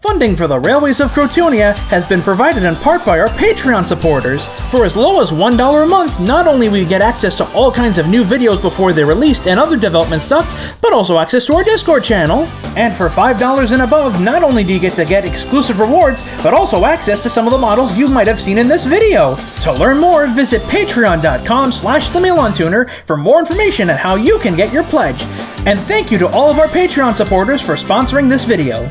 Funding for the Railways of Crotoonia has been provided in part by our Patreon supporters. For as low as $1 a month, not only will you get access to all kinds of new videos before they're released and other development stuff, but also access to our Discord channel. And for $5 and above, not only do you get to get exclusive rewards, but also access to some of the models you might have seen in this video. To learn more, visit patreon.com slash the for more information on how you can get your pledge. And thank you to all of our Patreon supporters for sponsoring this video.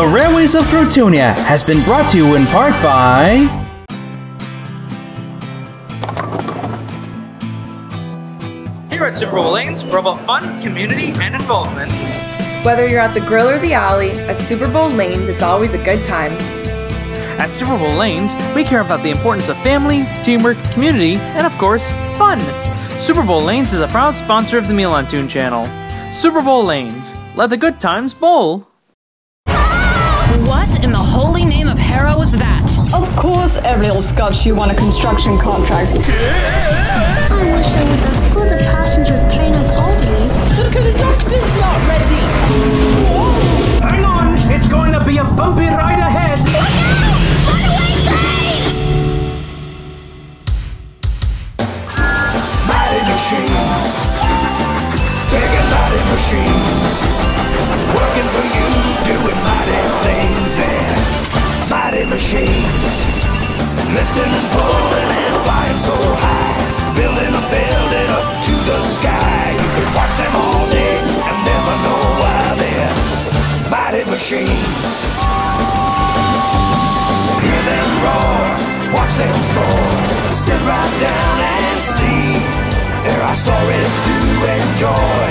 The Railways of Crotoonia has been brought to you in part by. Here at Super Bowl Lanes, we're about fun, community, and involvement. Whether you're at the grill or the alley, at Super Bowl Lanes, it's always a good time. At Super Bowl Lanes, we care about the importance of family, teamwork, community, and of course, fun. Super Bowl Lanes is a proud sponsor of the MilanToon channel. Super Bowl Lanes, let the good times bowl. What in the holy name of Hera was that? Of course, every Ariel Scotch, you want a construction contract. I wish I was as good a passenger train as Audrey. The conductor's not ready. Hang on, it's going to be a bumpy ride ahead. Oh, Runaway train! Mighty machines, big and mighty machines, working for you, doing mighty things. There, mighty machines, lifting and pulling and flying so high, building a building up to the sky. You can watch them all day and never know why they're mighty machines. Hear them roar, watch them soar, sit right down and see. There are stories to enjoy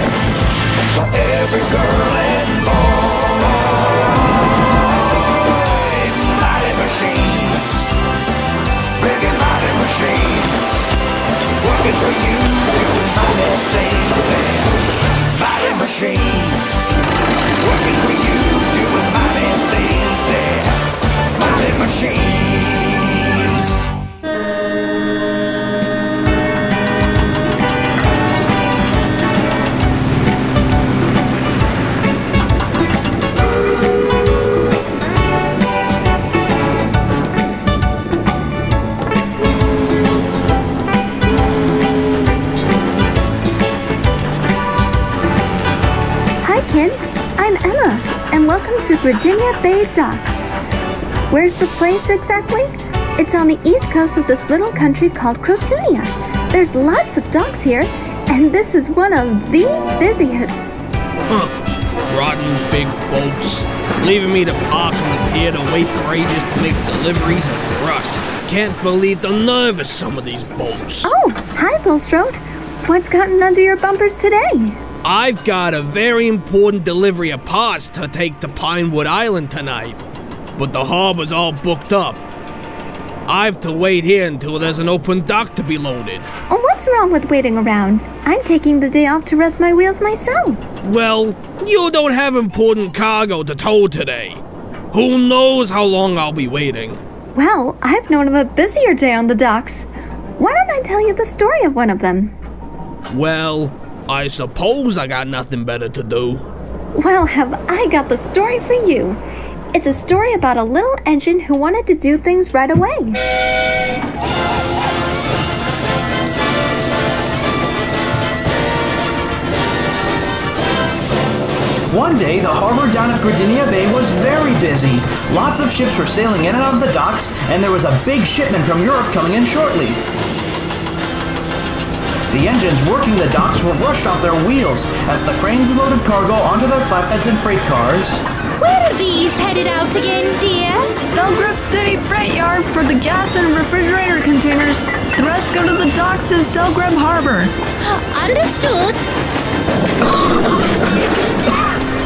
for every girl Mighty Virginia Bay Docks. Where's the place exactly? It's on the east coast of this little country called Crotoonia. There's lots of docks here, and this is one of the busiest. Huh. Rotten big boats. Leaving me to park on the pier to wait for ages to make deliveries of rust. Can't believe the nerve of some of these boats. Oh, hi Bulstrode. What's gotten under your bumpers today? I've got a very important delivery of parts to take to Pinewood Island tonight, but the harbor's all booked up. I've to wait here until there's an open dock to be loaded. Oh, what's wrong with waiting around? I'm taking the day off to rest my wheels myself. Well, you don't have important cargo to tow today. Who knows how long I'll be waiting? Well, I've known of a busier day on the docks. Why don't I tell you the story of one of them? Well, I suppose I got nothing better to do. Well, have I got the story for you? It's a story about a little engine who wanted to do things right away. One day, the harbor down at Gardenia Bay was very busy. Lots of ships were sailing in and out of the docks, and there was a big shipment from Europe coming in shortly. The engines working the docks were rushed off their wheels as the cranes loaded cargo onto their flatbeds and freight cars. Where are these headed out again, dear? Selgrove City Freight Yard for the gas and refrigerator containers. The rest go to the docks in Selgrove Harbor. Understood.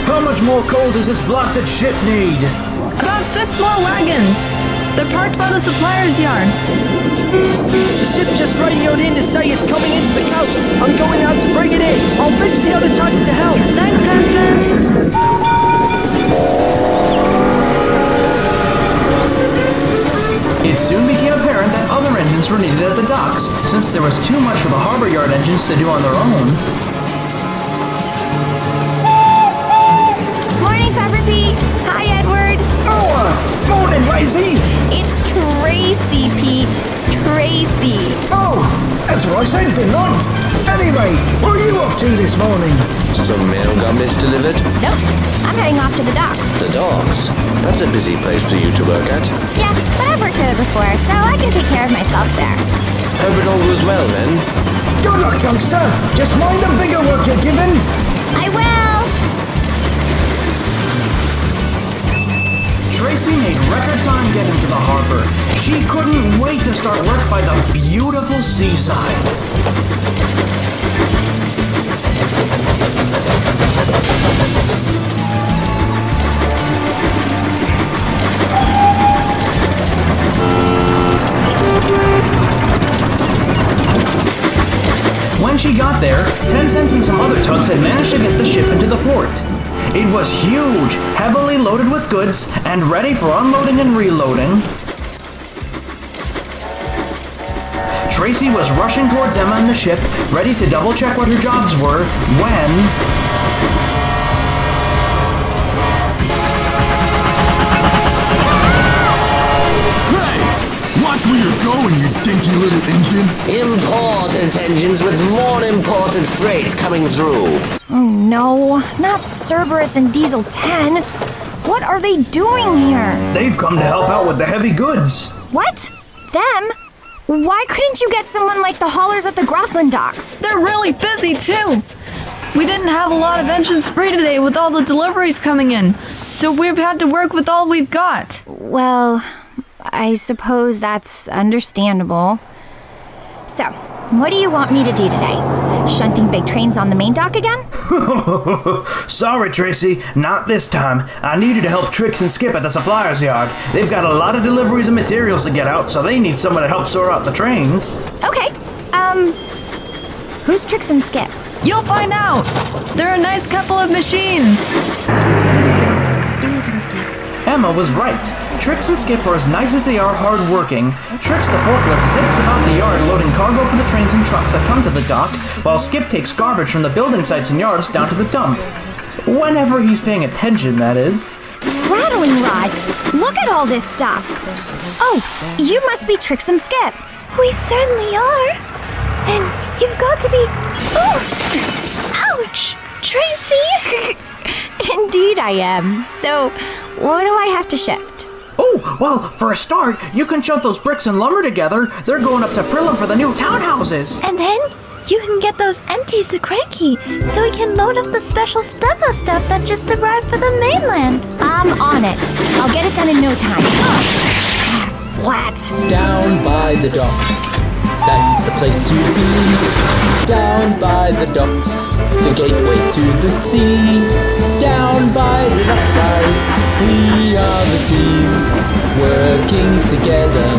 How much more coal does this blasted ship need? About six more wagons. They're parked by the supplier's yard. The ship just radioed in to say it's coming into the coast. I'm going out to bring it in. I'll bridge the other tugs to help. Thanks, Constance. It soon became apparent that other engines were needed at the docks, since there was too much for the harbor yard engines to do on their own. Morning, Pepper Pete. Hi, Edward phone in, Maisie! It's Tracy, Pete. Tracy. Oh, that's what I said, didn't I? Anyway, what are you off to this morning? Some mail got misdelivered? Nope. I'm heading off to the docks. The docks? That's a busy place for you to work at. Yeah, but I've worked there before, so I can take care of myself there. Hope it all goes well, then. Good luck, youngster. Just mind the bigger work you're given. I will. Tracy made record time getting to the harbor. She couldn't wait to start work by the beautiful seaside. When she got there, Ten Cents and some other tugs had managed to get the ship into the port. It was huge, heavily loaded with goods, and ready for unloading and reloading. Tracy was rushing towards Emma and the ship, ready to double check what her jobs were, when. Watch where you're going, you dinky little engine. Important engines with more important freight coming through. Oh no, not Cerberus and Diesel 10. What are they doing here? They've come to help out with the heavy goods. What? Them? Why couldn't you get someone like the haulers at the Grothlin docks? They're really busy too. We didn't have a lot of engines free today with all the deliveries coming in, so we've had to work with all we've got. Well, I suppose that's understandable. So, what do you want me to do today? Shunting big trains on the main dock again? Sorry, Tracy, not this time. I need you to help Trix and Skip at the supplier's yard. They've got a lot of deliveries and materials to get out, so they need someone to help sort out the trains. Okay. Um, who's Trix and Skip? You'll find out. They're a nice couple of machines. Emma was right. Trix and Skip are as nice as they are hardworking. Trix the forklift zips about the yard loading cargo for the trains and trucks that come to the dock, while Skip takes garbage from the building sites and yards down to the dump. Whenever he's paying attention, that is. Rattling rods! Look at all this stuff! Oh, you must be Trix and Skip. We certainly are. And you've got to be. Oh! Ouch! Tracy! Indeed, I am. So, what do I have to shift? Oh, well, for a start, you can shove those bricks and lumber together. They're going up to Prillam for the new townhouses. And then you can get those empties to Cranky so he can load up the special Stepha stuff that just arrived for the mainland. I'm on it. I'll get it done in no time. Ah, flat. Down by the docks. That's the place to be. Down by the docks, the gateway to the sea. Down by the dockside, we are the team, working together,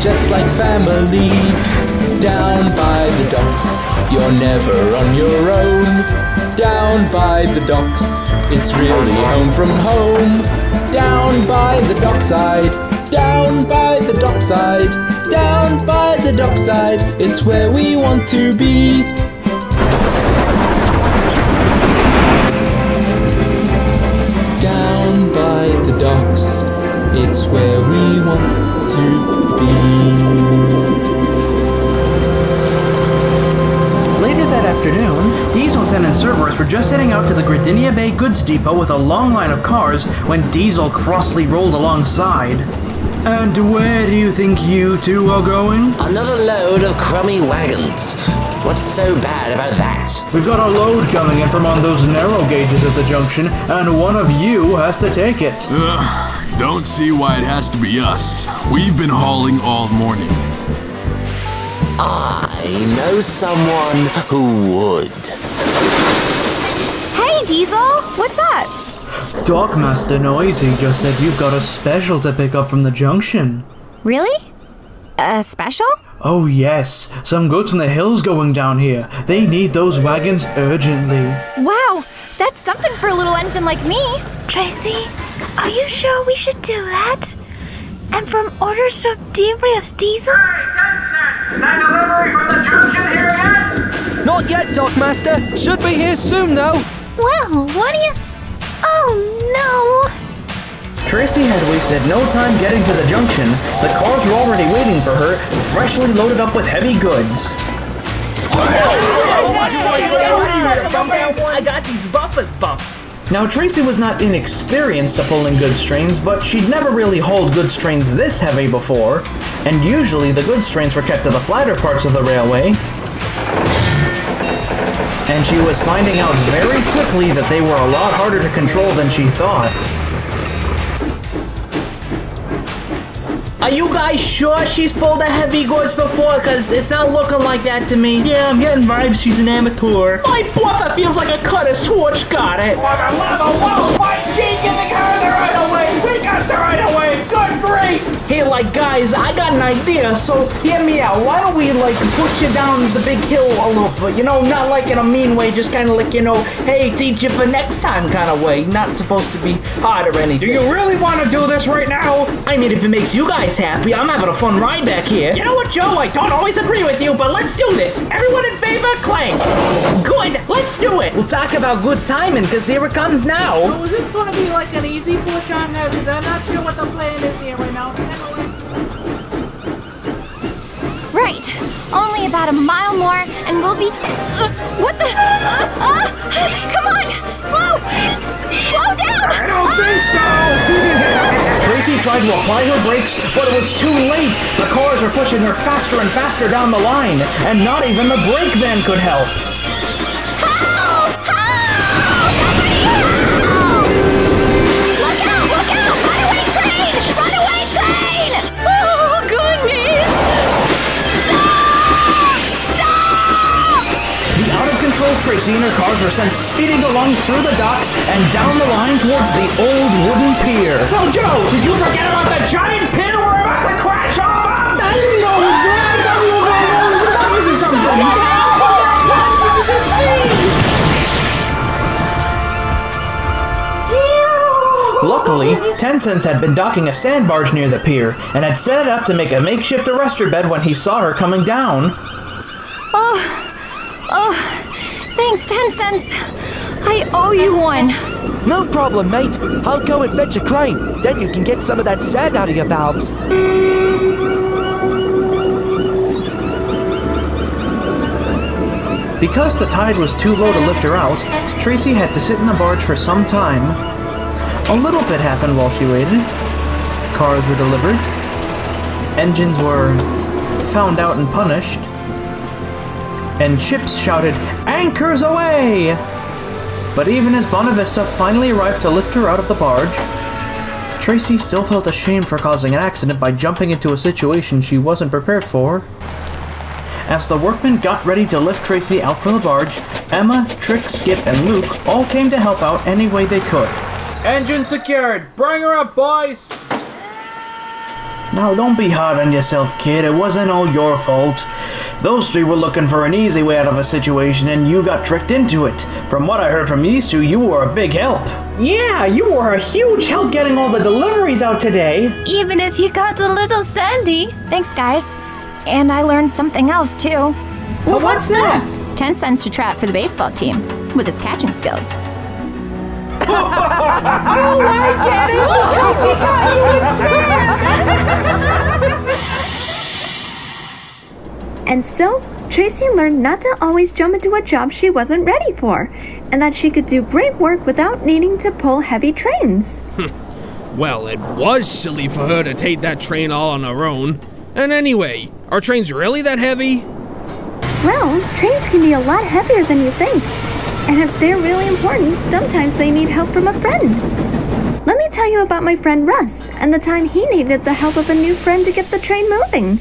just like family. Down by the docks, you're never on your own. Down by the docks, it's really home from home. Down by the dockside, down by the dockside, down by the dockside, it's where we want to be. Down by the docks, it's where we want to be. Later that afternoon, Diesel 10 and Cerberus were just heading out to the Gradinia Bay goods depot with a long line of cars when Diesel crossly rolled alongside. And where do you think you two are going? Another load of crummy wagons. What's so bad about that? We've got a load coming in from on those narrow gauges at the junction, and one of you has to take it. Ugh, don't see why it has to be us. We've been hauling all morning. I know someone who would. Hey, Diesel! What's up? Dockmaster Noisy just said you've got a special to pick up from the junction. Really? A special? Oh, yes. Some goods from the hills going down here. They need those wagons urgently. Wow, that's something for a little engine like me. Tracy, are you sure we should do that? And from orders from Debrius Diesel? That delivery from the junction here yet? Not yet, Dockmaster. Should be here soon, though. Well, what do you. Oh no! Tracy had wasted no time getting to the junction. The cars were already waiting for her, freshly loaded up with heavy goods. I got these buffers buffed. Now, Tracy was not inexperienced at pulling goods trains, but she'd never really hauled goods trains this heavy before, and usually the goods trains were kept to the flatter parts of the railway. And she was finding out very quickly that they were a lot harder to control than she thought. Are you guys sure she's pulled a heavy goods before? Cause it's not looking like that to me. Yeah, I'm getting vibes she's an amateur. My buffer feels like a cut of switch. Got it. She giving her grief. Like guys, I got an idea. So hear me out. Why don't we like push you down the big hill a little bit? You know, not like in a mean way. Just kind of like you know, hey, teach you for next time kind of way. Not supposed to be hard or anything. Do you really want to do this right now? I mean, if it makes you guys happy, I'm having a fun ride back here. You know what, Joe? I don't always agree with you, but let's do this. Everyone in favor, clank. Good. Let's do it. We'll talk about good timing, cause here it comes now. So is this gonna be like an easy push on her? Because I'm not sure what the plan is here right now. Right. Only about a mile more, and we'll be. Uh, what the? Uh, uh, come on! Slow! S- slow down! I don't think so! Tracy tried to apply her brakes, but it was too late. The cars were pushing her faster and faster down the line, and not even the brake van could help. Help! Out control Tracy and her cars were sent speeding along through the docks and down the line towards the old wooden pier. So, Joe, did you forget about the giant pin we're about to crash off of? I didn't know it was there. I thought we were going to lose the buffers or something. Luckily, Ten Cents had been docking a sand barge near the pier and had set it up to make a makeshift arrestor bed when he saw her coming down. Oh, oh, thanks, Ten Cents. I owe you one. No problem, mate. I'll go and fetch a crane. Then you can get some of that sand out of your valves. Because the tide was too low to lift her out, Tracy had to sit in the barge for some time. A little bit happened while she waited. Cars were delivered. Engines were found out and punished. And ships shouted, Anchors away! But even as Bonavista finally arrived to lift her out of the barge, Tracy still felt ashamed for causing an accident by jumping into a situation she wasn't prepared for. As the workmen got ready to lift Tracy out from the barge, Emma, Trick, Skip, and Luke all came to help out any way they could. Engine secured. Bring her up, boys. Now, don't be hard on yourself, kid. It wasn't all your fault. Those three were looking for an easy way out of a situation, and you got tricked into it. From what I heard from these two, you were a big help. Yeah, you were a huge help getting all the deliveries out today. Even if you got a little sandy. Thanks, guys. And I learned something else, too. Well, what's that? Ten Cents to trap for the baseball team with his catching skills. oh, I get it! Lucy got you And so, Tracy learned not to always jump into a job she wasn't ready for, and that she could do great work without needing to pull heavy trains. Hmm. Well, it was silly for her to take that train all on her own. And anyway, are trains really that heavy? Well, trains can be a lot heavier than you think. And if they're really important, sometimes they need help from a friend. Let me tell you about my friend Russ and the time he needed the help of a new friend to get the train moving.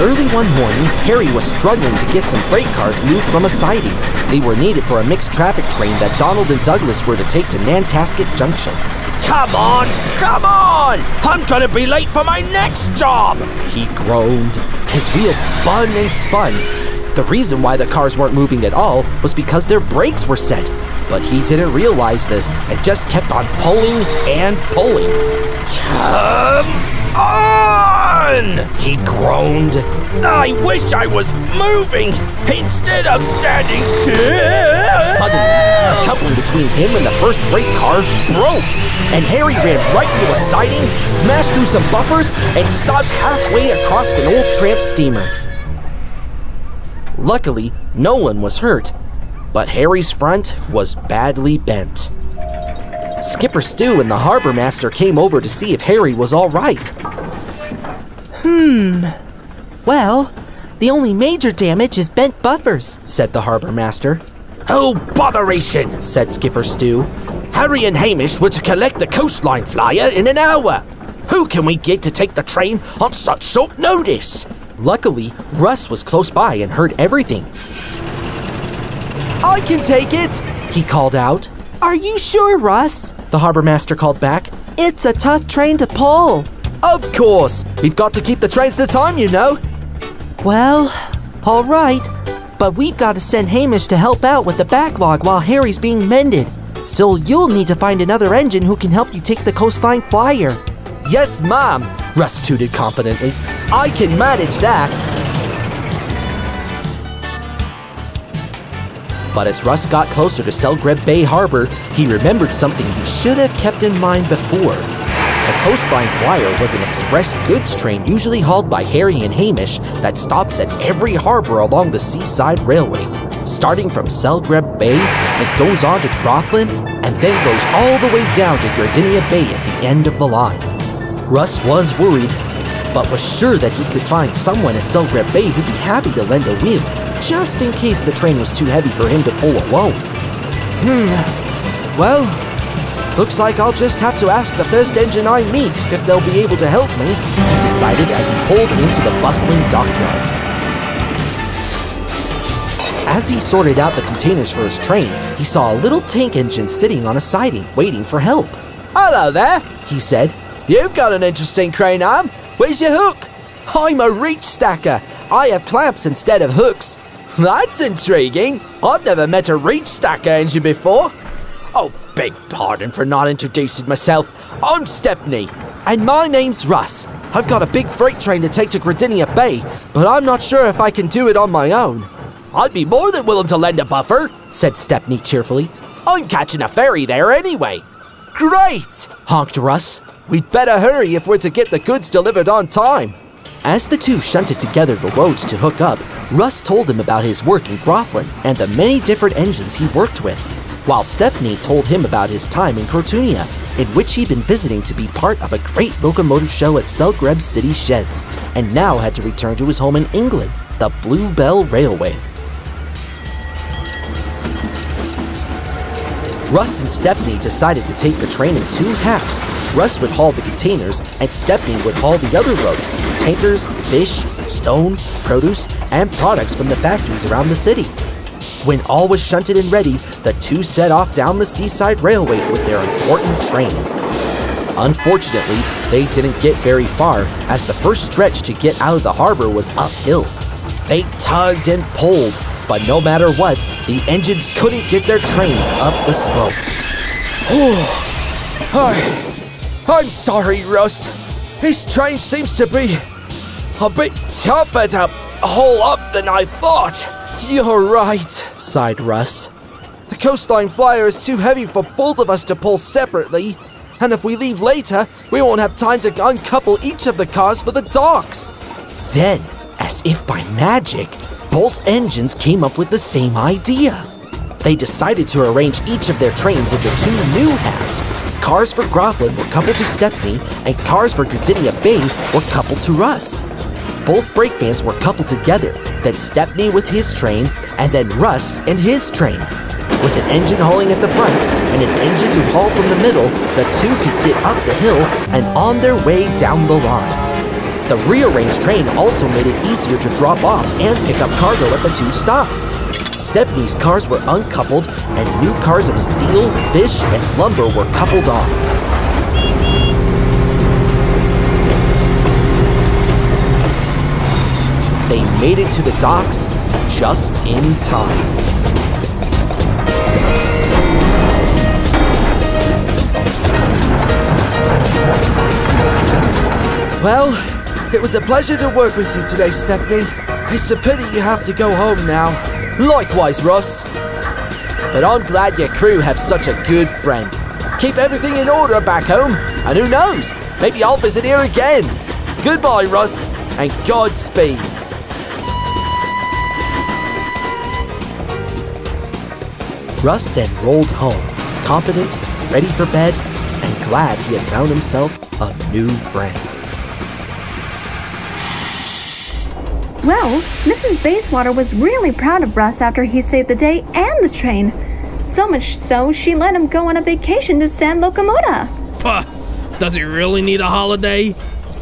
Early one morning, Harry was struggling to get some freight cars moved from a siding. They were needed for a mixed traffic train that Donald and Douglas were to take to Nantasket Junction. Come on, come on! I'm gonna be late for my next job! He groaned. His wheels spun and spun. The reason why the cars weren't moving at all was because their brakes were set. But he didn't realize this and just kept on pulling and pulling. Come on! He groaned. I wish I was moving instead of standing still! Suddenly, the coupling between him and the first freight car broke, and Harry ran right into a siding, smashed through some buffers, and stopped halfway across an old tramp steamer. Luckily, no one was hurt, but Harry's front was badly bent. Skipper Stu and the harbor master came over to see if Harry was all right. Hmm. Well, the only major damage is bent buffers, said the harbor master. Oh, botheration, said Skipper Stu. Harry and Hamish were to collect the coastline flyer in an hour. Who can we get to take the train on such short notice? Luckily, Russ was close by and heard everything. I can take it, he called out. Are you sure, Russ? The harbor master called back. It's a tough train to pull. Of course. We've got to keep the trains to time, you know. Well, all right. But we've got to send Hamish to help out with the backlog while Harry's being mended. So you'll need to find another engine who can help you take the coastline flyer. Yes, ma'am, Russ tooted confidently. I can manage that. But as Russ got closer to Selgreb Bay Harbor, he remembered something he should have kept in mind before. The Coastline Flyer was an express goods train usually hauled by Harry and Hamish that stops at every harbor along the Seaside Railway. Starting from Selgreb Bay, it goes on to Grothlin and then goes all the way down to Gardinia Bay at the end of the line. Russ was worried, but was sure that he could find someone at Selgreb Bay who'd be happy to lend a wheel, just in case the train was too heavy for him to pull alone. Hmm, well, looks like I'll just have to ask the first engine I meet if they'll be able to help me, he decided as he pulled into the bustling dockyard. As he sorted out the containers for his train, he saw a little tank engine sitting on a siding, waiting for help. Hello there, he said. You've got an interesting crane arm. Where's your hook? I'm a reach stacker. I have clamps instead of hooks. That's intriguing. I've never met a reach stacker engine before. Beg pardon for not introducing myself. I'm Stepney. And my name's Russ. I've got a big freight train to take to Gradinia Bay, but I'm not sure if I can do it on my own. I'd be more than willing to lend a buffer, said Stepney cheerfully. I'm catching a ferry there anyway. Great! honked Russ. We'd better hurry if we're to get the goods delivered on time. As the two shunted together the loads to hook up, Russ told him about his work in Grothlin and the many different engines he worked with, while Stepney told him about his time in Crotoonia, in which he'd been visiting to be part of a great locomotive show at Selgreb City Sheds, and now had to return to his home in England, the Bluebell Railway. Russ and Stepney decided to take the train in two halves. Russ would haul the containers, and Stepney would haul the other loads tankers, fish, stone, produce, and products from the factories around the city. When all was shunted and ready, the two set off down the seaside railway with their important train. Unfortunately, they didn't get very far, as the first stretch to get out of the harbor was uphill. They tugged and pulled, but no matter what, the engines couldn't get their trains up the slope. I, I'm sorry, Russ. This train seems to be a bit tougher to haul up than I thought. You're right, sighed Russ. The coastline flyer is too heavy for both of us to pull separately, and if we leave later, we won't have time to uncouple each of the cars for the docks. Then, as if by magic, both engines came up with the same idea. They decided to arrange each of their trains into two new halves. Cars for Grothlin were coupled to Stepney, and cars for Gardinia Bay were coupled to Russ. Both brake vans were coupled together, then Stepney with his train, and then Russ and his train. With an engine hauling at the front and an engine to haul from the middle, the two could get up the hill and on their way down the line. The rearranged train also made it easier to drop off and pick up cargo at the two stops. Stepney's cars were uncoupled, and new cars of steel, fish, and lumber were coupled on. They made it to the docks just in time. Well, it was a pleasure to work with you today, Stepney. It's a pity you have to go home now. Likewise, Russ. But I'm glad your crew have such a good friend. Keep everything in order back home, and who knows, maybe I'll visit here again. Goodbye, Russ, and Godspeed. Russ then rolled home, confident, ready for bed, and glad he had found himself a new friend. Well, Mrs. Basewater was really proud of Russ after he saved the day and the train. So much so, she let him go on a vacation to San Locomoda. Puh, does he really need a holiday?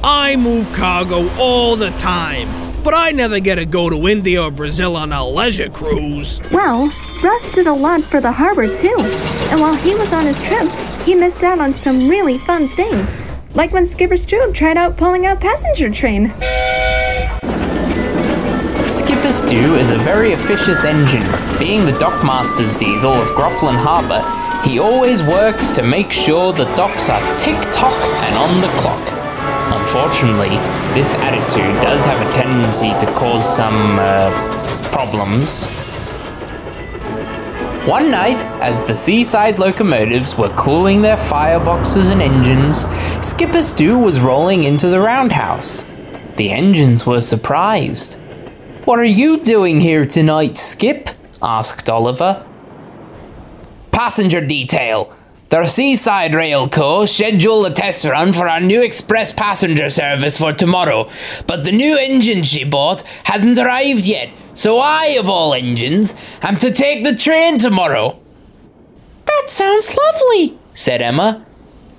I move cargo all the time, but I never get to go to India or Brazil on a leisure cruise. Well, Russ did a lot for the harbor too. And while he was on his trip, he missed out on some really fun things. Like when Skipper Stroop tried out pulling a passenger train. Skipper Stu is a very efficient engine. Being the dockmaster's diesel of Groflin Harbour, he always works to make sure the docks are tick-tock and on the clock. Unfortunately, this attitude does have a tendency to cause some, uh, problems. One night, as the seaside locomotives were cooling their fireboxes and engines, Skipper Stu was rolling into the roundhouse. The engines were surprised. What are you doing here tonight, Skip? asked Oliver. Passenger detail. The Seaside Rail Co. scheduled a test run for our new express passenger service for tomorrow, but the new engine she bought hasn't arrived yet, so I, of all engines, am to take the train tomorrow. That sounds lovely, said Emma.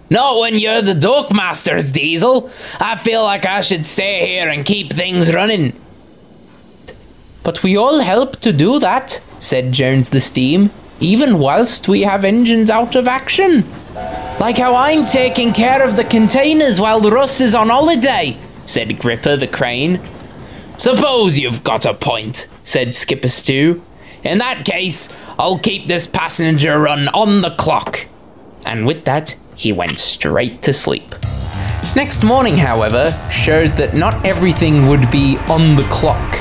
Not when you're the dockmaster's diesel. I feel like I should stay here and keep things running. But we all help to do that, said Jones the Steam, even whilst we have engines out of action. Like how I'm taking care of the containers while Russ is on holiday, said Gripper the Crane. Suppose you've got a point, said Skipper Stu. In that case, I'll keep this passenger run on the clock. And with that, he went straight to sleep. Next morning, however, showed that not everything would be on the clock.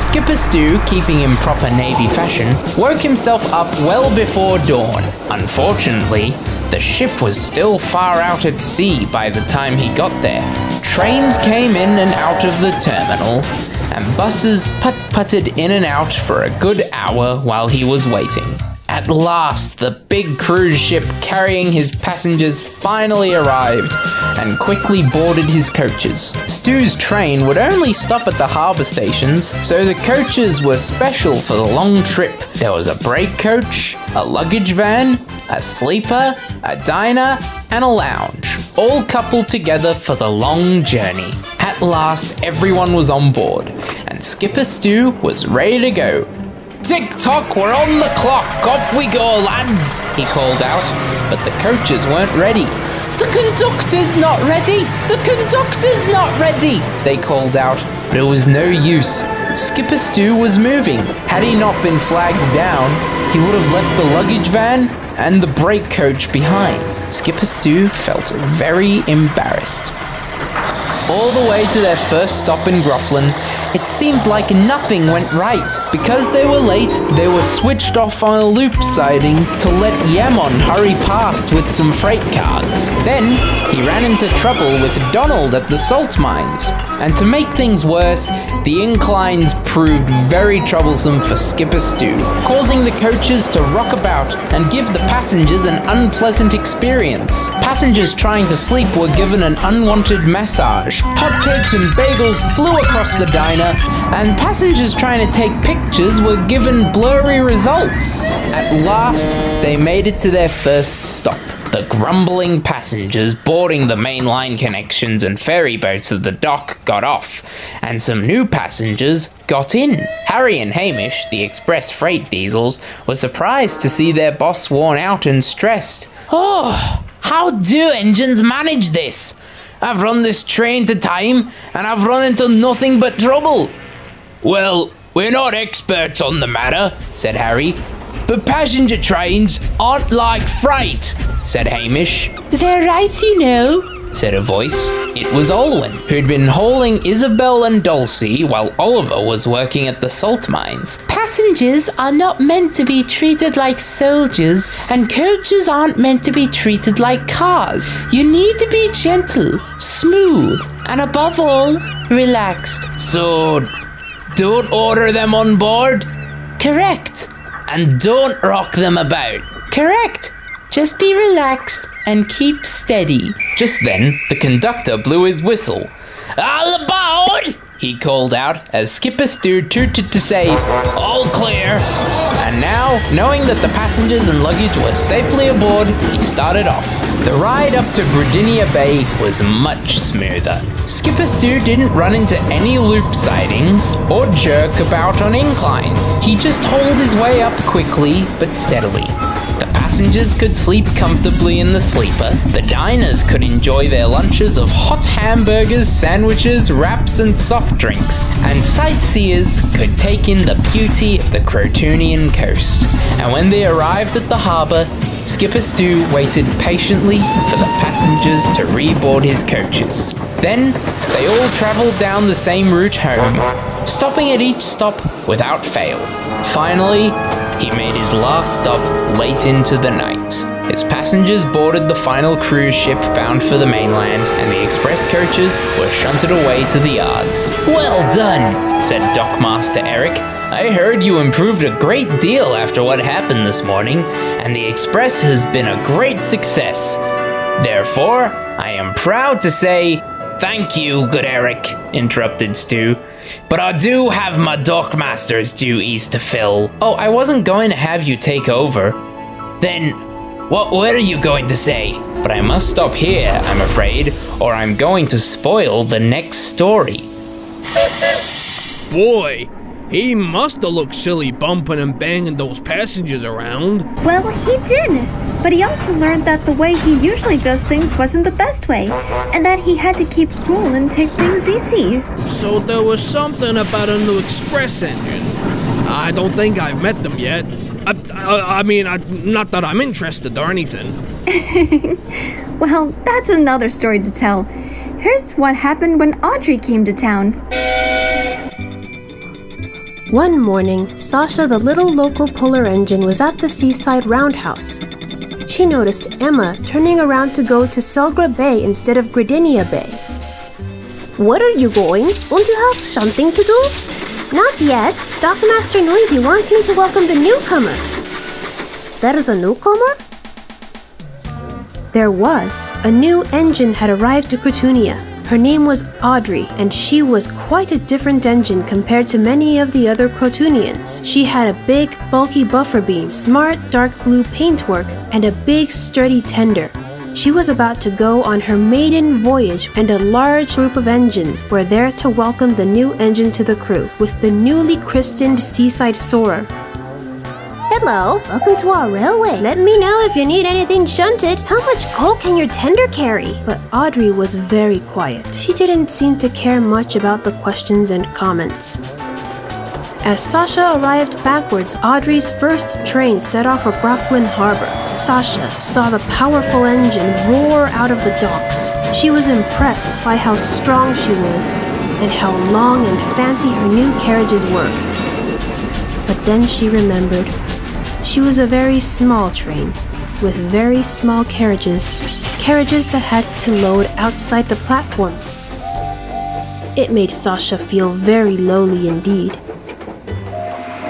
Skipper Stu, keeping in proper Navy fashion, woke himself up well before dawn. Unfortunately, the ship was still far out at sea by the time he got there. Trains came in and out of the terminal, and buses put-putted in and out for a good hour while he was waiting. At last, the big cruise ship carrying his passengers finally arrived and quickly boarded his coaches. Stu's train would only stop at the harbour stations, so the coaches were special for the long trip. There was a break coach, a luggage van, a sleeper, a diner, and a lounge, all coupled together for the long journey. At last, everyone was on board, and Skipper Stu was ready to go. Tick tock, we're on the clock. Off we go, lads, he called out. But the coaches weren't ready. The conductor's not ready! The conductor's not ready! They called out. But it was no use. Skipper Stu was moving. Had he not been flagged down, he would have left the luggage van and the brake coach behind. Skipper Stu felt very embarrassed. All the way to their first stop in Groflin, it seemed like nothing went right. Because they were late, they were switched off on a loop siding to let Yamon hurry past with some freight cars. Then, he ran into trouble with Donald at the salt mines. And to make things worse, the inclines proved very troublesome for Skipper Stu, causing the coaches to rock about and give the passengers an unpleasant experience. Passengers trying to sleep were given an unwanted massage. Hotcakes and bagels flew across the diner, and passengers trying to take pictures were given blurry results. At last, they made it to their first stop. The grumbling passengers boarding the mainline connections and ferry boats at the dock got off, and some new passengers got in. Harry and Hamish, the express freight diesels, were surprised to see their boss worn out and stressed. Oh, how do engines manage this? I've run this train to time, and I've run into nothing but trouble. Well, we're not experts on the matter, said Harry. But passenger trains aren't like freight, said Hamish. They're right, you know, said a voice. It was Olwen, who'd been hauling Isabel and Dulcie while Oliver was working at the salt mines. Passengers are not meant to be treated like soldiers, and coaches aren't meant to be treated like cars. You need to be gentle, smooth, and above all, relaxed. So, don't order them on board? Correct. and don't rock them about. Correct. Just be relaxed and keep steady. Just then, the conductor blew his whistle. All aboard! He called out as Skipper Stu tooted to say, All clear! And now, knowing that the passengers and luggage were safely aboard, he started off. The ride up to Britannia Bay was much smoother. Skipper Stu didn't run into any loop sidings or jerk about on inclines. He just hauled his way up quickly but steadily. The passengers could sleep comfortably in the sleeper. The diners could enjoy their lunches of hot hamburgers, sandwiches, wraps, and soft drinks. And sightseers could take in the beauty of the Crotoonian coast. And when they arrived at the harbour, Skipper Stu waited patiently for the passengers to reboard his coaches. Then they all travelled down the same route home, stopping at each stop without fail. Finally, he made his last stop late into the night. His passengers boarded the final cruise ship bound for the mainland, and the express coaches were shunted away to the yards. Well done, said Dockmaster Eric. I heard you improved a great deal after what happened this morning, and the express has been a great success. Therefore, I am proud to say, Thank you, good Eric, interrupted Stu. But I do have my Dockmaster's duties to fill. Oh, I wasn't going to have you take over. Then, what were you going to say? But I must stop here, I'm afraid, or I'm going to spoil the next story. Boy, he must have looked silly bumping and banging those passengers around. Well, he did. But he also learned that the way he usually does things wasn't the best way, and that he had to keep cool and take things easy. So there was something about a new express engine. I don't think I've met them yet. I, I, I mean, I, not that I'm interested or anything. well, that's another story to tell. Here's what happened when Audrey came to town. One morning, Sasha the little local puller engine was at the seaside roundhouse. She noticed Emma turning around to go to Selgra Bay instead of Gradinia Bay. Where are you going? Don't you have something to do? Not yet. Dockmaster Noisy wants me to welcome the newcomer. There is a newcomer? There was. A new engine had arrived to Crotoonia. Her name was Audrey, and she was quite a different engine compared to many of the other Crotoonians. She had a big, bulky buffer beam, smart dark blue paintwork, and a big, sturdy tender. She was about to go on her maiden voyage, and a large group of engines were there to welcome the new engine to the crew with the newly christened Seaside Soarer. Hello, welcome to our railway. Let me know if you need anything shunted. How much coal can your tender carry? But Audrey was very quiet. She didn't seem to care much about the questions and comments. As Sasha arrived backwards, Audrey's first train set off for Broflin Harbor. Sasha saw the powerful engine roar out of the docks. She was impressed by how strong she was and how long and fancy her new carriages were. But then she remembered she was a very small train, with very small carriages, carriages that had to load outside the platform. It made Sasha feel very lowly indeed.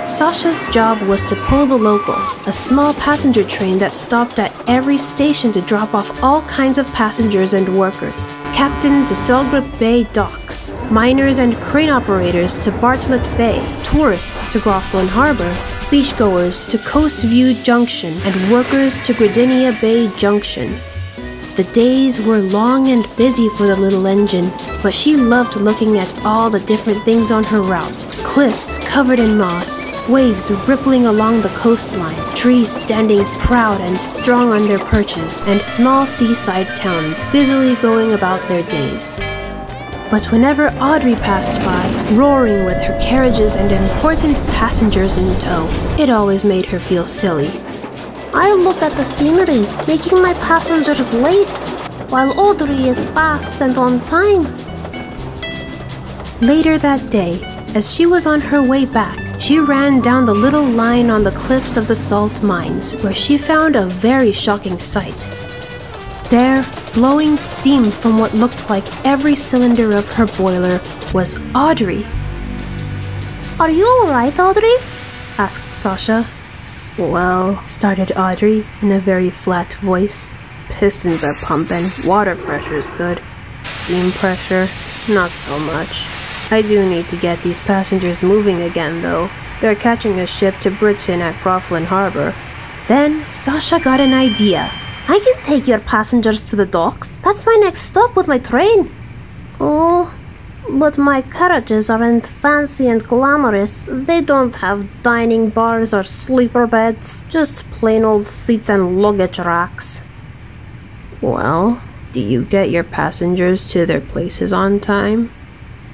Sasha's job was to pull the local, a small passenger train that stopped at every station to drop off all kinds of passengers and workers. Captains to Selgrip Bay docks, miners and crane operators to Bartlett Bay, tourists to Groflin Harbor, beachgoers to Coast View Junction, and workers to Gradinia Bay Junction. The days were long and busy for the little engine, but she loved looking at all the different things on her route. Cliffs covered in moss, waves rippling along the coastline, trees standing proud and strong on their perches, and small seaside towns busily going about their days. But whenever Audrey passed by, roaring with her carriages and important passengers in tow, it always made her feel silly. I look at the scenery, making my passengers late, while Audrey is fast and on time. Later that day, as she was on her way back, she ran down the little line on the cliffs of the salt mines, where she found a very shocking sight. Blowing steam from what looked like every cylinder of her boiler, was Audrey. Are you alright, Audrey? asked Sasha. Well, started Audrey in a very flat voice. Pistons are pumping, water pressure's good. Steam pressure, not so much. I do need to get these passengers moving again, though. They're catching a ship to Britain at Croflin Harbor. Then Sasha got an idea. I can take your passengers to the docks. That's my next stop with my train. Oh, but my carriages aren't fancy and glamorous. They don't have dining bars or sleeper beds, just plain old seats and luggage racks. Well, do you get your passengers to their places on time?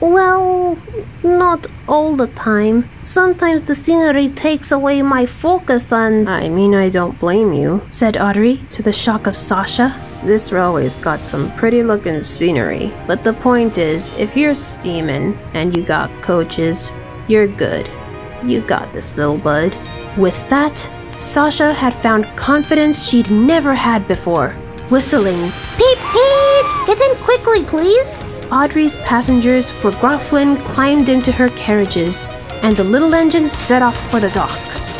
Well, not all the time. Sometimes the scenery takes away my focus and. I mean, I don't blame you, said Audrey, to the shock of Sasha. This railway's got some pretty looking scenery, but the point is, if you're steaming and you got coaches, you're good. You got this, little bud. With that, Sasha had found confidence she'd never had before. Whistling, Peep, peep! Get in quickly, please! Audrey's passengers for Groflin climbed into her carriages, and the little engine set off for the docks.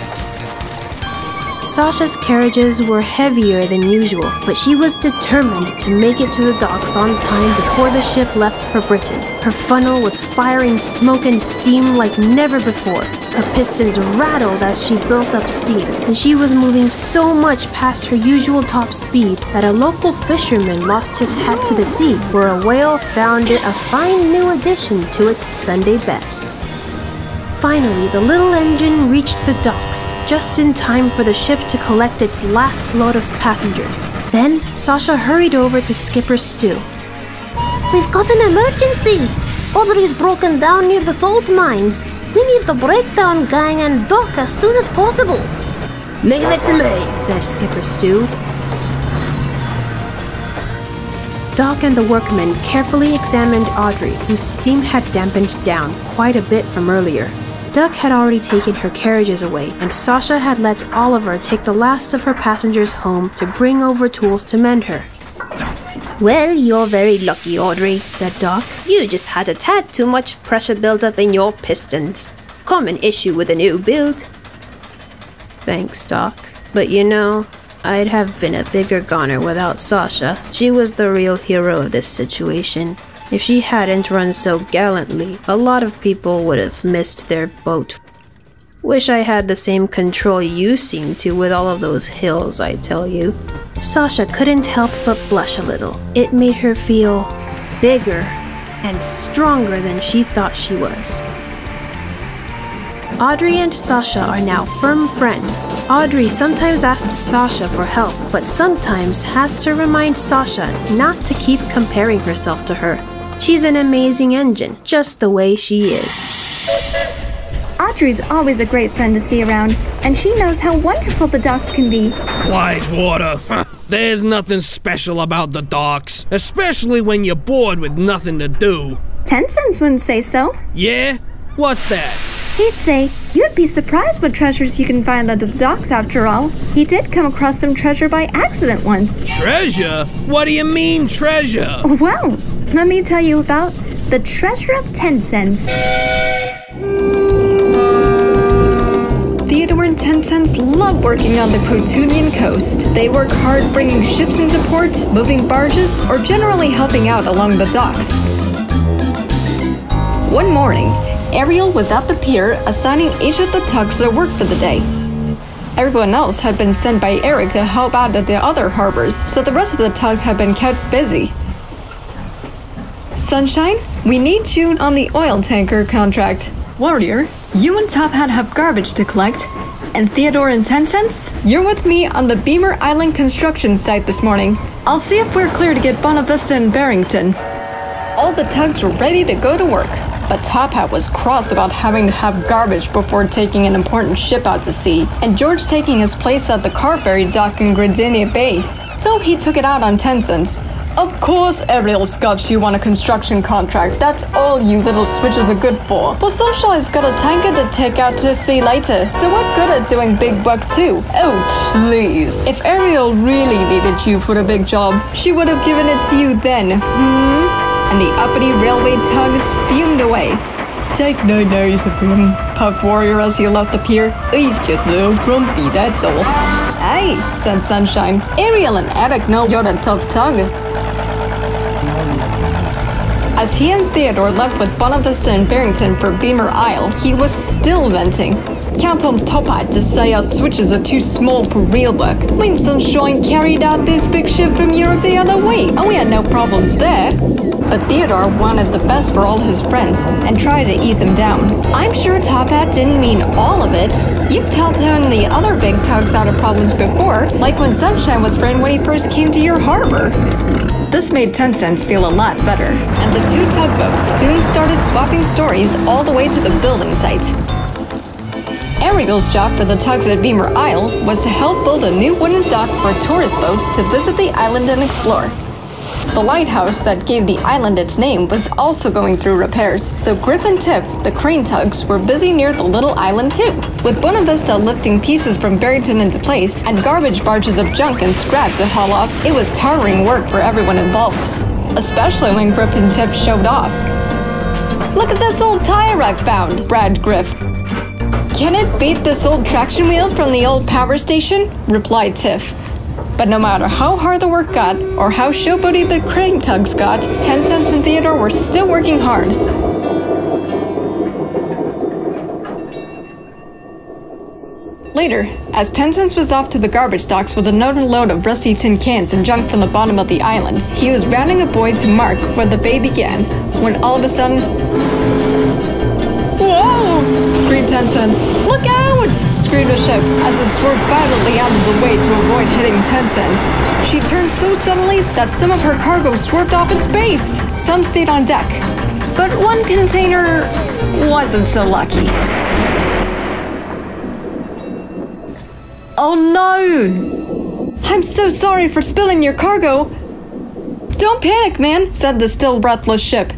Sasha's carriages were heavier than usual, but she was determined to make it to the docks on time before the ship left for Britain. Her funnel was firing smoke and steam like never before. Her pistons rattled as she built up steam, and she was moving so much past her usual top speed that a local fisherman lost his hat to the sea, where a whale found it a fine new addition to its Sunday best. Finally, the little engine reached the docks, just in time for the ship to collect its last load of passengers. Then, Sasha hurried over to Skipper Stu. We've got an emergency! Audrey's broken down near the salt mines. We need the breakdown gang and Doc as soon as possible. Leave it to me, said Skipper Stu. Doc and the workmen carefully examined Audrey, whose steam had dampened down quite a bit from earlier. Duck had already taken her carriages away, and Sasha had let Oliver take the last of her passengers home to bring over tools to mend her. Well, you're very lucky, Audrey, said Doc. You just had a tad too much pressure buildup in your pistons. Common issue with a new build. Thanks, Doc. But you know, I'd have been a bigger goner without Sasha. She was the real hero of this situation. If she hadn't run so gallantly, a lot of people would have missed their boat. Wish I had the same control you seem to with all of those hills, I tell you. Sasha couldn't help but blush a little. It made her feel bigger and stronger than she thought she was. Audrey and Sasha are now firm friends. Audrey sometimes asks Sasha for help, but sometimes has to remind Sasha not to keep comparing herself to her. She's an amazing engine, just the way she is. Audrey's always a great friend to see around, and she knows how wonderful the docks can be. Whitewater. There's nothing special about the docks, especially when you're bored with nothing to do. Ten cents wouldn't say so. Yeah? What's that? He'd say, You'd be surprised what treasures you can find at the docks after all. He did come across some treasure by accident once. Treasure? What do you mean, treasure? Well, let me tell you about the treasure of Ten Cents. Theodore and Ten Cents love working on the Crotoonian coast. They work hard bringing ships into port, moving barges, or generally helping out along the docks. One morning, Ariel was at the pier assigning each of the tugs their work for the day. Everyone else had been sent by Eric to help out at the other harbors, so the rest of the tugs had been kept busy. Sunshine, we need you on the oil tanker contract. Warrior, you and Top Hat have garbage to collect. And Theodore and Ten Cents, you're with me on the Beamer Island construction site this morning. I'll see if we're clear to get Bonavista and Barrington. All the tugs were ready to go to work, but Top Hat was cross about having to have garbage before taking an important ship out to sea, and George taking his place at the car ferry dock in Gradania Bay. So he took it out on Ten Cents. Of course, Ariel's got you on a construction contract. That's all you little switches are good for. But Sunshine's got a tanker to take out to sea later, so we're good at doing big work too. Oh, please. If Ariel really needed you for the big job, she would have given it to you then, hmm? And the uppity railway tug fumed away. Take no notice of him, puffed Warrior as he left the pier. He's just a little grumpy, that's all. Hey, said Sunshine. Ariel and Eric know you're a tough tug. As he and Theodore left with Bonavista and Barrington for Beamer Isle, he was still venting. Count on Top Hat to say our switches are too small for real work. When Sunshine carried out this big ship from Europe the other way, and we had no problems there. But Theodore wanted the best for all his friends and tried to ease him down. I'm sure Top Hat didn't mean all of it. You've helped him and the other big tugs out of problems before, like when Sunshine was friend when he first came to your harbor. This made Ten Cents feel a lot better, and the two tugboats soon started swapping stories all the way to the building site. Ariel's job for the tugs at Beamer Isle was to help build a new wooden dock for tourist boats to visit the island and explore. The lighthouse that gave the island its name was also going through repairs, so Griff and Tiff, the crane tugs, were busy near the little island too. With Bonavista lifting pieces from Barrington into place and garbage barges of junk and scrap to haul off, it was tiring work for everyone involved, especially when Griff and Tiff showed off. Look at this old tire rack found, bragged Griff. Can it beat this old traction wheel from the old power station? replied Tiff. But no matter how hard the work got, or how showboaty the crane tugs got, Ten Cents and Theodore were still working hard. Later, as Ten Cents was off to the garbage docks with another load of rusty tin cans and junk from the bottom of the island, he was rounding a buoy to mark where the bay began, when all of a sudden... Screamed Ten Cents. Look out! screamed the ship as it swerved violently out of the way to avoid hitting Ten Cents. She turned so suddenly that some of her cargo swerved off its base. Some stayed on deck. But one container wasn't so lucky. Oh no! I'm so sorry for spilling your cargo. Don't panic, man, said the still breathless ship.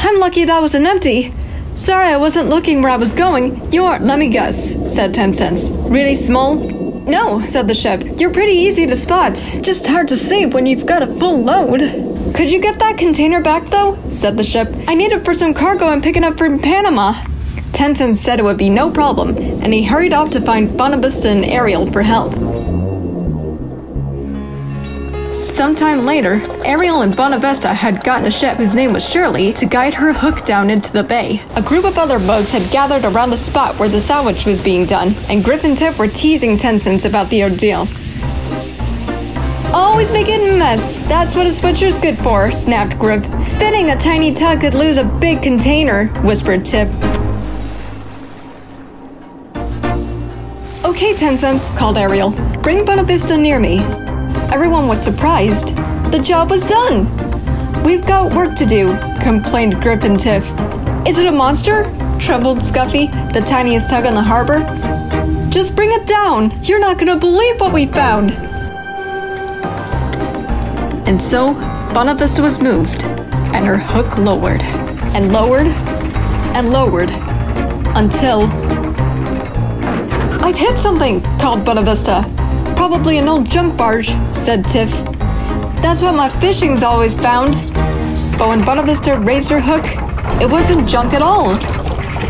I'm lucky that was an empty. Sorry, I wasn't looking where I was going. You're. Let me guess, said Ten Cents. Really small? No, said the ship. You're pretty easy to spot. Just hard to see when you've got a full load. Could you get that container back, though? said the ship. I need it for some cargo I'm picking up from Panama. Ten Cents said it would be no problem, and he hurried off to find Bonavista and Ariel for help. Sometime later, Ariel and Bonavista had gotten a ship whose name was Shirley to guide her hook down into the bay. A group of other boats had gathered around the spot where the salvage was being done, and Griff and Tiff were teasing Ten Cents about the ordeal. Always making a mess. That's what a switcher's good for, snapped Griff. Betting a tiny tug could lose a big container, whispered Tiff. Okay, Ten Cents, called Ariel. Bring Bonavista near me. Everyone was surprised. The job was done. We've got work to do, complained Griff and Tiff. Is it a monster? trembled Scuffy, the tiniest tug on the harbor. Just bring it down. You're not gonna believe what we found. And so, Bonavista was moved, and her hook lowered, and lowered, and lowered, until. I've hit something, called Bonavista. Probably an old junk barge, said Tiff. That's what my fishing's always found. But when Bonavista raised her hook, it wasn't junk at all.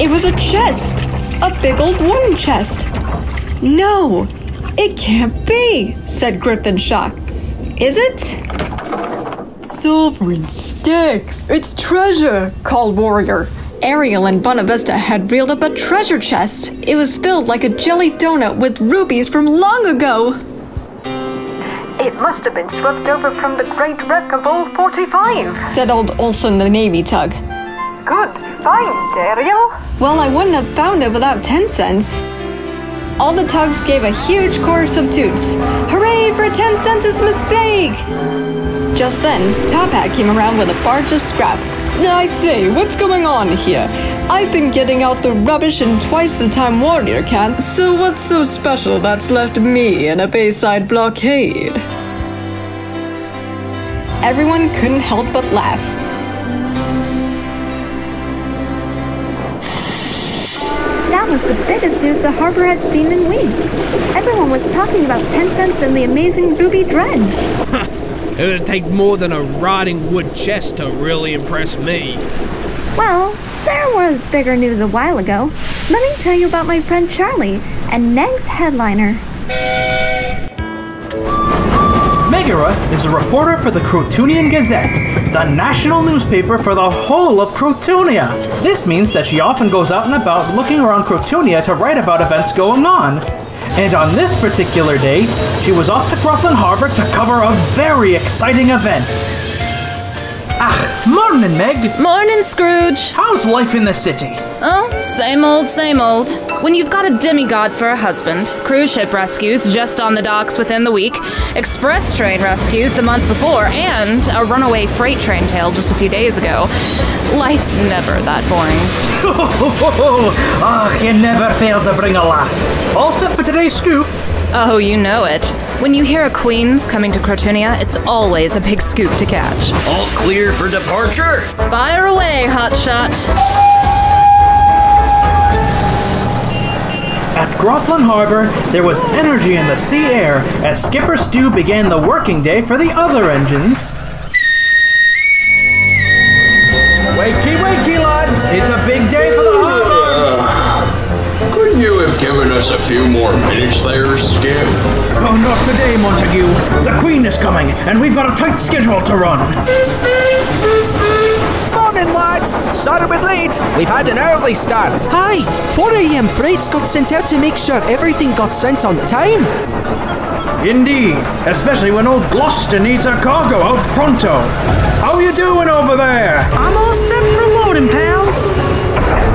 It was a chest. A big old wooden chest. No, it can't be, said Griffin, shocked. Is it? Silver and sticks. It's treasure, called Warrior. Ariel and Bonavista had reeled up a treasure chest. It was filled like a jelly donut with rubies from long ago. It must have been swept over from the great wreck of Old 45, said old Olson the Navy tug. Good find, Ariel. Well, I wouldn't have found it without Ten Cents. All the tugs gave a huge chorus of toots. Hooray for Ten Cents' mistake! Just then, Top Hat came around with a barge of scrap. I say, what's going on here? I've been getting out the rubbish in twice the time Warrior can, so what's so special that's left me in a Bayside blockade? Everyone couldn't help but laugh. That was the biggest news the harbor had seen in weeks. Everyone was talking about Ten Cents and the amazing booby dredge. It would take more than a rotting wood chest to really impress me. Well, There was bigger news a while ago. Let me tell you about my friend Charlie and Meg's headliner. Megara is a reporter for the Crotoonian Gazette, the national newspaper for the whole of Crotoonia. This means that she often goes out and about looking around Crotoonia to write about events going on. And on this particular day, she was off to Grothlin Harbor to cover a very exciting event. Ah, morning, Meg. Morning, Scrooge. How's life in the city? Oh, same old, same old. When you've got a demigod for a husband, cruise ship rescues just on the docks within the week, express train rescues the month before, and a runaway freight train tale just a few days ago, life's never that boring. Ah, you never fail to bring a laugh. All set for today's scoop. Oh, you know it. When you hear a queen's coming to Crotoonia, it's always a big scoop to catch. All clear for departure? Fire away, hotshot. At Grothlin Harbor, there was energy in the sea air as Skipper Stu began the working day for the other engines. Wakey, wakey, lads! It's a big day for the harbor! Couldn't you have given us a few more minutes there, Skip? Oh, not today, Montague. The Queen is coming, and we've got a tight schedule to run. Morning! Sorry we're late. We've had an early start. Hi! 4 a.m. freights got sent out to make sure everything got sent on time. Indeed, especially when old Gloucester needs her cargo out pronto. How you doing over there? I'm all set for loading, pals.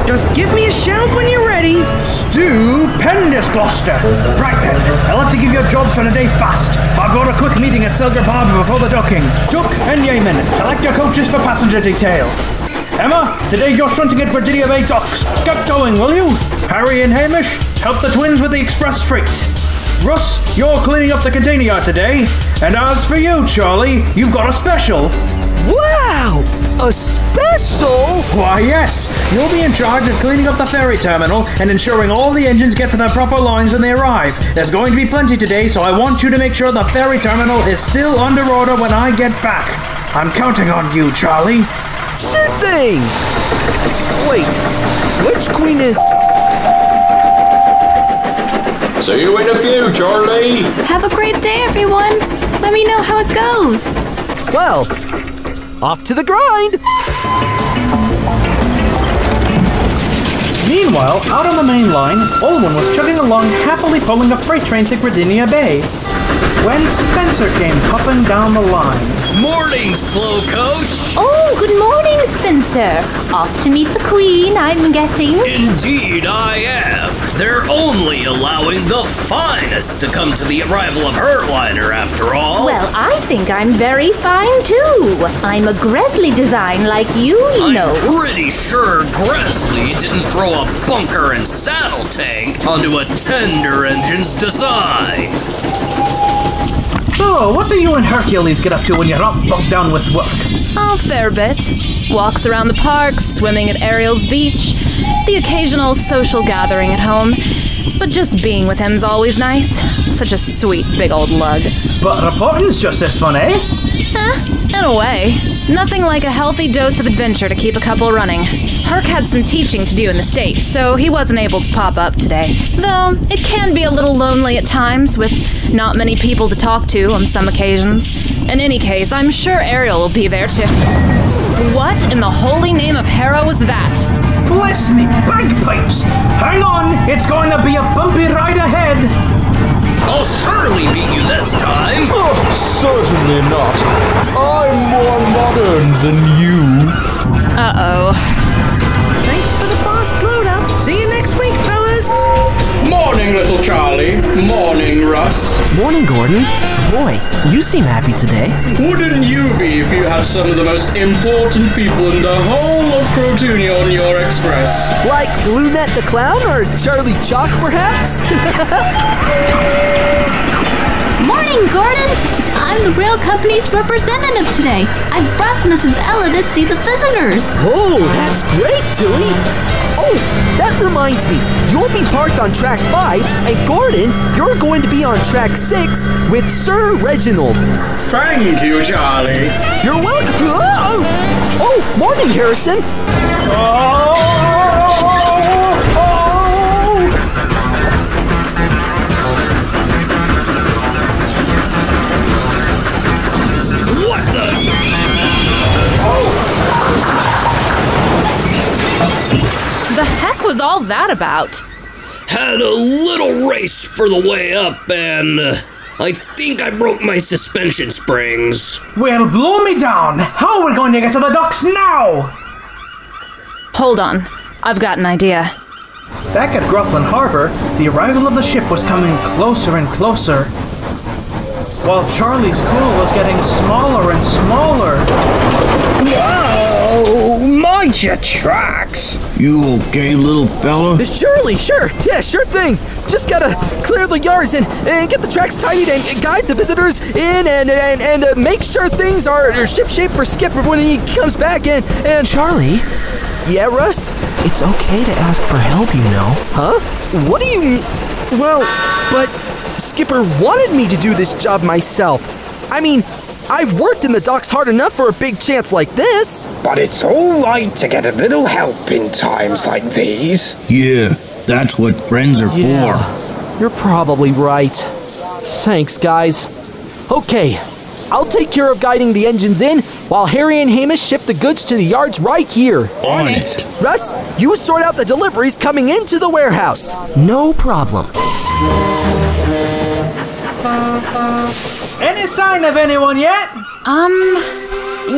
Just give me a shout when you're ready. Stupendous, Gloucester. Right then, I'll have to give you jobs for the day fast. I've got a quick meeting at Selgar Harbor before the docking. Duck and Yeoman, select your coaches for passenger detail. Emma, today you're shunting at Virginia Bay docks. Get going, will you? Harry and Hamish, help the twins with the express freight. Russ, you're cleaning up the container yard today. And as for you, Charlie, you've got a special. Wow! A special? Why, yes. You'll be in charge of cleaning up the ferry terminal and ensuring all the engines get to their proper lines when they arrive. There's going to be plenty today, so I want you to make sure the ferry terminal is still under order when I get back. I'm counting on you, Charlie. Sure thing! Wait, which queen is. See you in a few, Charlie. Have a great day, everyone. Let me know how it goes. Well, off to the grind! Meanwhile, out on the main line, Olwen was chugging along happily pulling a freight train to Gradinia Bay. When Spencer came puffing down the line. Morning, slow coach. Oh, good morning, Spencer. Off to meet the Queen, I'm guessing. Indeed, I am. They're only allowing the finest to come to the arrival of her liner, after all. Well, I think I'm very fine too. I'm a Gresley design like you, you I'm know. pretty sure Gresley didn't throw a bunker and saddle tank onto a tender engine's design. So, what do you and Hercules get up to when you're not bogged down with work? Oh, fair bit. Walks around the park, swimming at Ariel's beach, the occasional social gathering at home. But just being with him's always nice. Such a sweet big old lug. But reporting's just as fun, eh? Eh, in a way. Nothing like a healthy dose of adventure to keep a couple running. Herc had some teaching to do in the States, so he wasn't able to pop up today. Though, it can be a little lonely at times, with not many people to talk to on some occasions. In any case, I'm sure Ariel will be there too. What in the holy name of Hera was that? Bless me, bagpipes! Hang on, it's going to be a bumpy ride ahead! I'll surely beat you this time. Oh, certainly not. I'm more modern than you. Uh oh. Thanks for the fast load up. See you next week, fellas. Morning, little Charlie. Morning, Russ. Morning, Gordon. Boy, you seem happy today. Wouldn't you be if you had some of the most important people in the whole of Crotoonia on your express? Like Lunette the Clown or Charlie Chalk, perhaps? Morning, Gordon. I'm the rail company's representative today. I've brought Mrs. Ella to see the visitors. Oh, that's great, Tilly. Oh, that reminds me. You'll be parked on track 5, and Gordon, you're going to be on track 6 with Sir Reginald. Thank you, Charlie. You're welcome. Oh, oh morning, Harrison. What was all that about? Had a little race for the way up, and uh, I think I broke my suspension springs. Well, blow me down! How are we going to get to the docks now? Hold on. I've got an idea. Back at Grufflin Harbor, the arrival of the ship was coming closer and closer. While Charlie's cool was getting smaller and smaller. Whoa! Mind your tracks! You okay, little fella? Surely, sure. Yeah, sure thing. Just gotta clear the yards and, and get the tracks tidied and guide the visitors in and and, and uh, make sure things are, are shipshape for Skipper when he comes back and and Charlie? Yeah, Russ? It's okay to ask for help, you know. Huh? What do you mean? Well, but Skipper wanted me to do this job myself. I mean, I've worked in the docks hard enough for a big chance like this. But it's alright to get a little help in times like these. Yeah, that's what friends are Yeah, You're probably right. Thanks, guys. Okay, I'll take care of guiding the engines in while Harry and Hamish shift the goods to the yards right here. On it. Russ, you sort out the deliveries coming into the warehouse. No problem. Any sign of anyone yet? Um,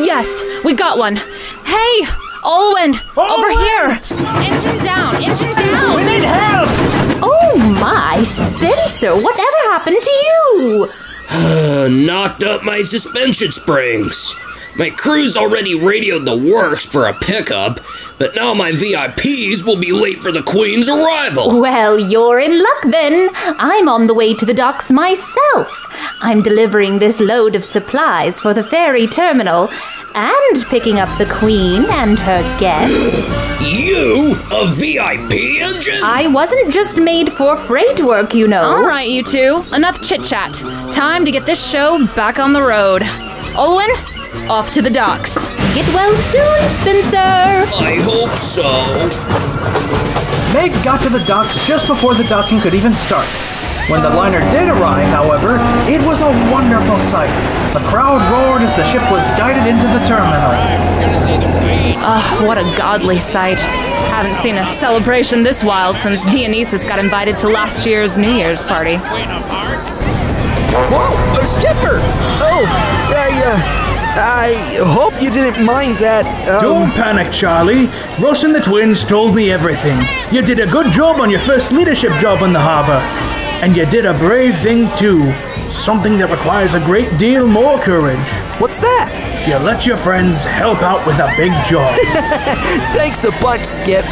yes, we got one. Hey, Olwen, over here. Engine down, engine down. We need help. Oh my, Spencer, whatever happened to you? Uh, knocked up my suspension springs. My crew's already radioed the works for a pickup, but now my VIPs will be late for the Queen's arrival. Well, you're in luck then. I'm on the way to the docks myself. I'm delivering this load of supplies for the ferry terminal and picking up the Queen and her guests. You? A VIP engine? I wasn't just made for freight work, you know. All right, you two. Enough chit chat. Time to get this show back on the road. Olwen, off to the docks. Get well soon, Spencer. I hope so. Meg got to the docks just before the docking could even start. When the liner did arrive, however, it was a wonderful sight. The crowd roared as the ship was guided into the terminal. Ah, what a godly sight. Haven't seen a celebration this wild since Dionysus got invited to last year's New Year's party. Whoa, uh, Skipper! Oh, I, uh, I hope you didn't mind that. Um, Don't panic, Charlie. Russ and the twins told me everything. You did a good job on your first leadership job in the harbor. And you did a brave thing too. Something that requires a great deal more courage. What's that? You let your friends help out with a big job. Thanks a bunch, Skip.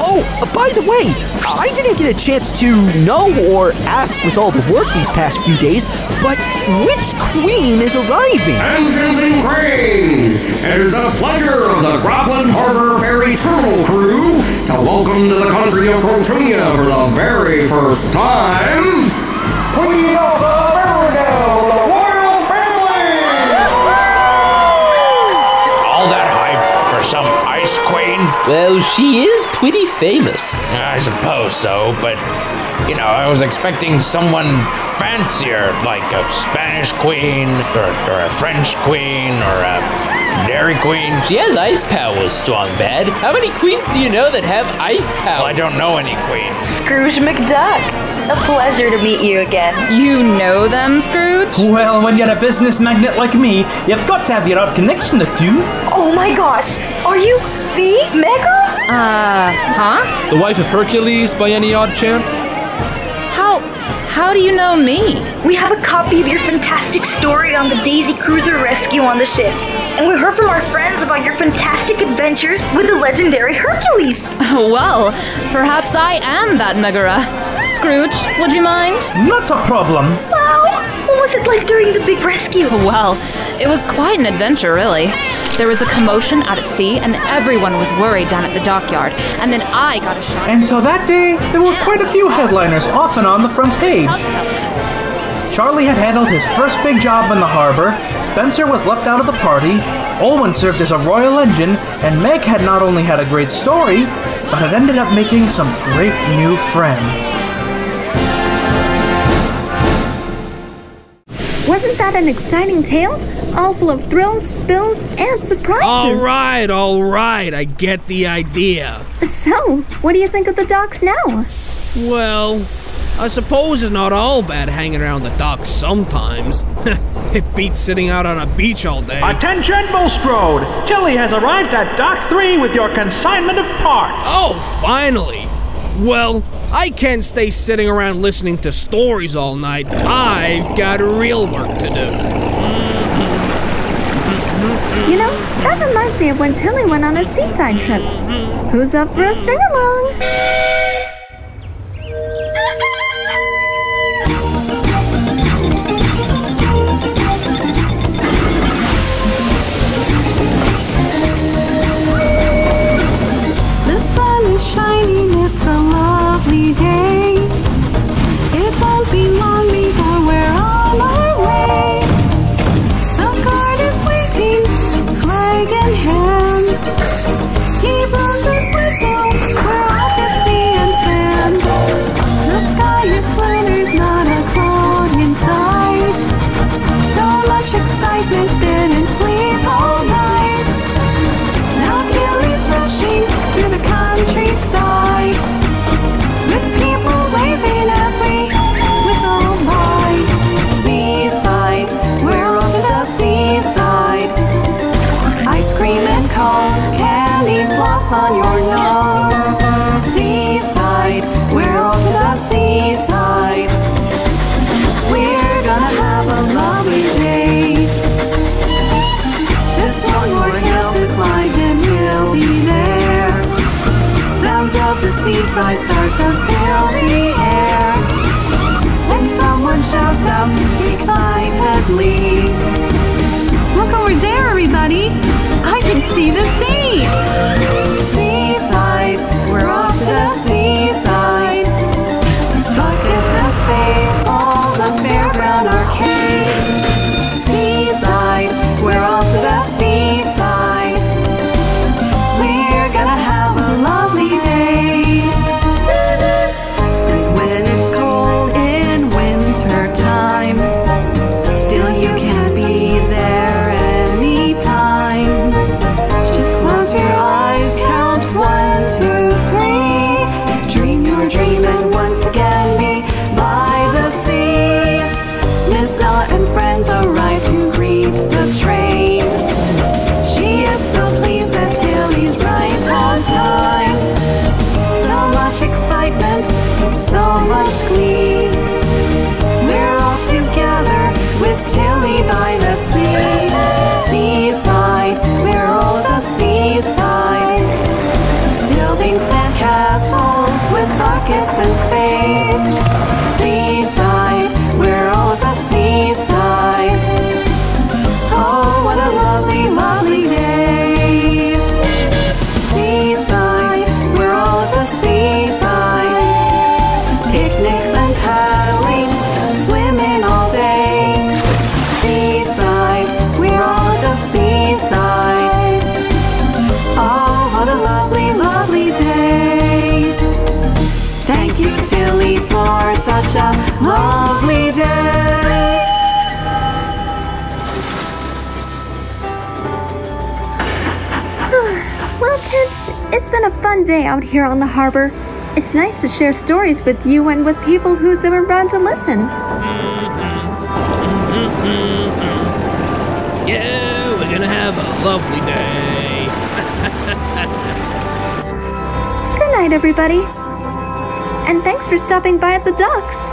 Oh, uh, by the way, I didn't get a chance to know or ask with all the work these past few days, but which queen is arriving? Engines and cranes! It is the pleasure of the Graflin Harbor Ferry Terminal crew to welcome to the country of Crotoonia for the very first time. Queen of Well, she is pretty famous. I suppose so, but you know, I was expecting someone fancier, like a Spanish queen, or, or a French queen, or a Dairy Queen. She has ice powers, Strong Bad. How many queens do you know that have ice powers? Well, I don't know any queens. Scrooge McDuck. A pleasure to meet you again. You know them, Scrooge? Well, when you're a business magnet like me, you've got to have your odd connection or two. Oh my gosh, are you the Megara? Uh, huh? The wife of Hercules, by any odd chance? How how do you know me? We have a copy of your fantastic story on the Daisy Cruiser rescue on the ship. And we heard from our friends about your fantastic adventures with the legendary Hercules. well, perhaps I am that Megara. Scrooge, would you mind? Not a problem. Wow, what was it like during the big rescue? Well, it was quite an adventure, really. There was a commotion out at sea, and everyone was worried down at the dockyard. And then I got a shot. And so that day, there were quite a few headliners off and on the front page. Charlie had handled his first big job in the harbor, Spencer was left out of the party, Olwen served as a royal engine, and Meg had not only had a great story, but had ended up making some great new friends. Wasn't that an exciting tale? All full of thrills, spills, and surprises. All right, all right. I get the idea. So, what do you think of the docks now? Well, I suppose it's not all bad hanging around the docks sometimes. it beats sitting out on a beach all day. Attention, Bulstrode! Tilly has arrived at Dock 3 with your consignment of parts. Oh, finally! Well, I can't stay sitting around listening to stories all night. I've got real work to do. You know, that reminds me of when Tilly went on a seaside trip. Who's up for a sing-along? a fun day out here on the harbor. It's nice to share stories with you and with people who's ever around to listen. Mm-hmm. Mm-hmm. Yeah, we're gonna have a lovely day. Good night, everybody. And thanks for stopping by at the docks.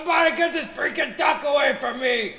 Somebody get this freaking duck away from me!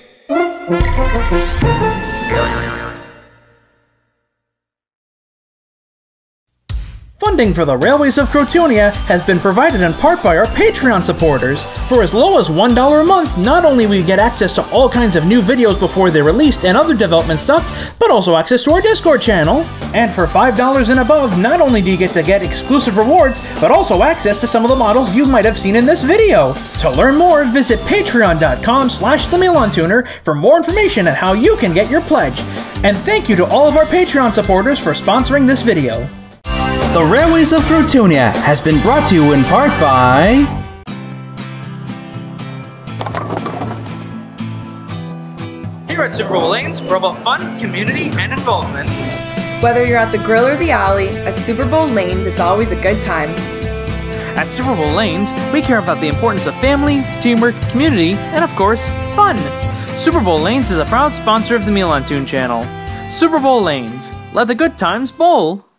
Funding for the Railways of Crotoonia has been provided in part by our Patreon supporters. For as low as $1 a month, not only will you get access to all kinds of new videos before they're released and other development stuff, but also access to our Discord channel. And for $5 and above, not only do you get to get exclusive rewards, but also access to some of the models you might have seen in this video. To learn more, visit patreon.com slash the for more information on how you can get your pledge. And thank you to all of our Patreon supporters for sponsoring this video. The Railways of Crotoonia has been brought to you in part by. Here at Super Bowl Lanes, we're about fun, community, and involvement. Whether you're at the grill or the alley, at Super Bowl Lanes, it's always a good time. At Super Bowl Lanes, we care about the importance of family, teamwork, community, and of course, fun. Super Bowl Lanes is a proud sponsor of the MilanToon channel. Super Bowl Lanes, let the good times bowl. Thank you.